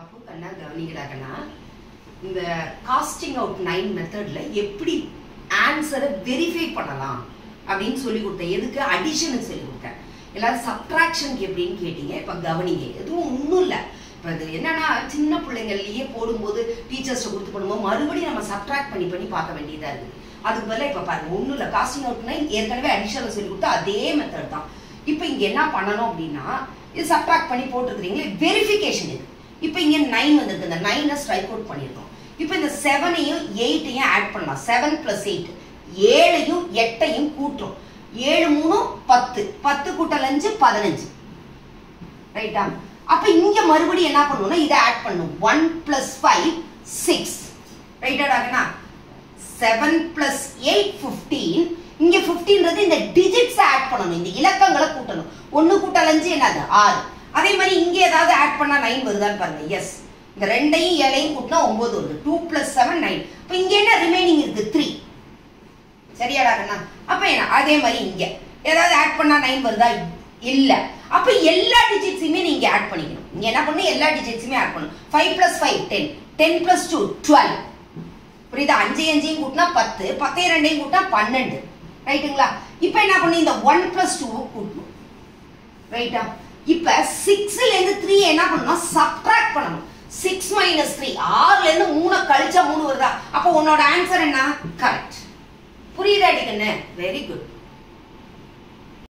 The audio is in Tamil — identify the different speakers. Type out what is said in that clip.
Speaker 1: அப்போ கண்ணா கவனிக்கிறாங்கன்னா இந்த காஸ்டிங் அவுட் நைன் மெத்தட்ல எப்படி ஆன்சரை வெரிஃபை பண்ணலாம் அப்படின்னு சொல்லி கொடுத்தேன். எதுக்கு? அடிஷனுக்கு சொல்லி கொடுத்தேன். எல்லாரும் சப்ட்ராக்ஷனுக்கு எப்படின்னு கேட்டீங்க. இப்போ கவனிங்க. எதுவும் ஒன்றும் இல்லை. இப்போ இது என்னன்னா சின்ன பிள்ளைங்கள்லயே போடும்போது டீச்சர்ஸ்ட்டை கொடுத்து போடும்போது மறுபடியும் நம்ம சப்ட்ராக்ட் பண்ணி பண்ணி பார்க்க வேண்டியதாக இருக்குது. அதுக்கு பதிலாக இப்போ பாருங்க. ஒன்றும் இல்லை. காஸ்டிங் அவுட்னா ஏற்கனவே அடிஷனில் சொல்லி கொடுத்தா அதே மெத்தட் தான். இப்போ இங்கே என்ன பண்ணணும் அப்படின்னா இது சப்ட்ராக்ட் பண்ணி போட்டுருக்கிறீங்களே வெரிஃபிகேஷன் இது. இப்போ இங்கே நைன் வந்திருக்கு. இந்த நைனை ஸ்ட்ரைக் அவுட் பண்ணியிருக்கோம் இப்போ இந்த செவனையும் எயிட்டையும் ஆட் பண்ணலாம். செவன் ப்ளஸ் எயிட் ஏழையும் எட்டையும் கூட்டுறோம். ஏழு மூணு பத்து. பத்து கூட்டல் அஞ்சு பதினஞ்சு. ரைட்டா அப்ப இங்க மறுபடியும் என்ன பண்ணுவோம்னா இதை ஆட் பண்ணும் ஒன் பிளஸ் ஃபைவ் சிக்ஸ் ரைட்டாடாங்கண்ணா செவன் பிளஸ் எயிட் ஃபிஃப்டீன் இங்க ஃபிஃப்டீன்றது இந்த டிஜிட்ஸ் ஆட் பண்ணணும். இந்த இலக்கங்களை கூட்டணும். ஒன்னு கூட்டல் அஞ்சு என்னது? ஆறு. அதே மாதிரி இங்கே ஏதாவது ஆட் பண்ணா நைன் வருதான்னு பாருங்க. எஸ் இந்த ரெண்டையும் ஏழையும் கூட்டினா ஒன்பது வருது. டூ பிளஸ் செவன் நைன் இப்போ இங்கே என்ன ரிமைனிங் இருக்கு? த்ரீ சரியாடா கண்ணா? அப்ப என்ன? அதே மாதிரி இங்க. ஏதாவது ஆட் பண்ணா நைன் வருதா? இல்ல. அப்ப எல்லா டிஜிட்ஸுமே நீங்க ஆட் பண்ணிக்கணும். நீங்க என்ன பண்ணணும்? எல்லா டிஜிட்ஸுமே ஆட் பண்ணணும். Five plus five ten ten plus two twelve புரியுதா? அஞ்சு அஞ்சையும் கூட்டினா பத்து. பத்தையும் ரெண்டையும் கூட்டினா பன்னெண்டு. ரைட்டுங்களா இப்போ என்ன பண்ணணும்? இந்த ஒன் பிளஸ் டூ கூட்டணும். ரைட்டா இப்ப சிக்ஸ்ல இருந்து த்ரீ என்ன பண்ணணும் சப்ட்ராக்ட் பண்ணணும். சிக்ஸ் மைனஸ் த்ரீ ஆறுலேருந்து மூணை கழிச்சா மூணு வருதா? அப்போ உன்னோட ஆன்சர் என்ன? கரெக்ட் புரியுதா அடிக்கண்ணு? Very good